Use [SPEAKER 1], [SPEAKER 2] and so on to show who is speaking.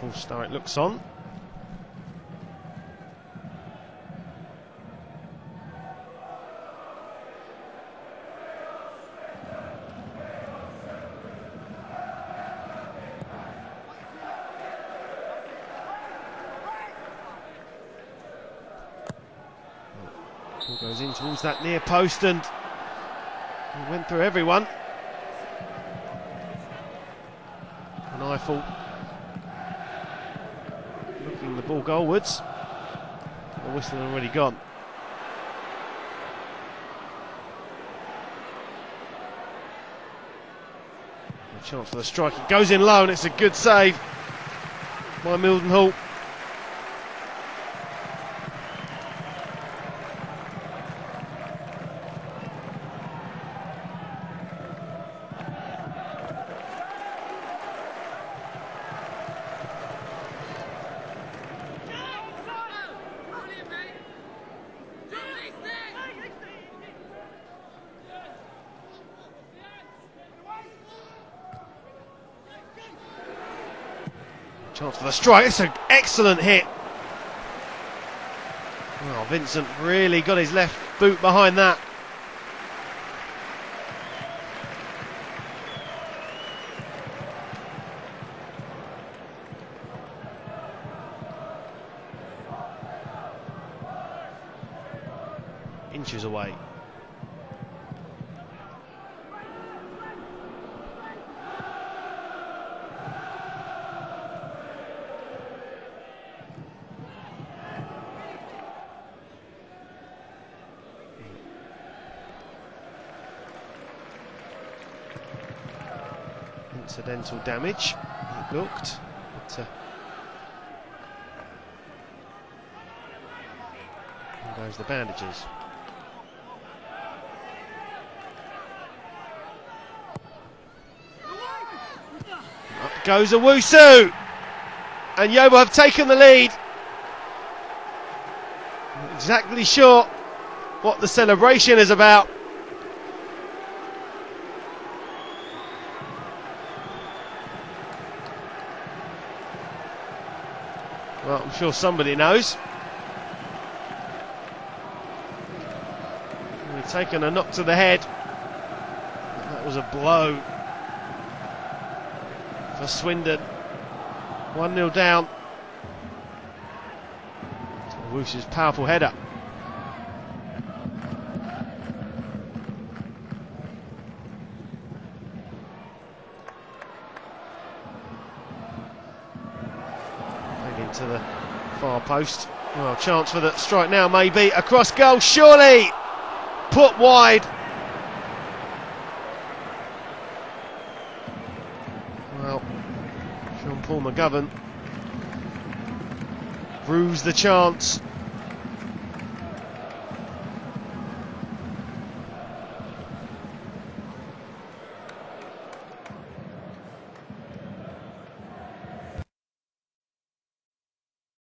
[SPEAKER 1] Full start looks on. Goes in towards that near post and went through everyone. And Eiffel the ball goalwards. The whistle already gone. A chance for the strike. It goes in low and it's a good save by Mildenhall. Chance for the strike. It's an excellent hit. Well, Vincent really got his left boot behind that. Inches away. Incidental damage, it looked. But, uh, there goes the bandages. Up goes Owusu! And Yeovil have taken the lead. Not exactly sure what the celebration is about. Well, I'm sure somebody knows. We've taken a knock to the head. That was a blow for Swindon. 1 0 down. Owusu's powerful header. Into the far post. Well, chance for the strike now, maybe. Across goal, surely! Put wide. Well, Jon-Paul McGovern bruised the chance.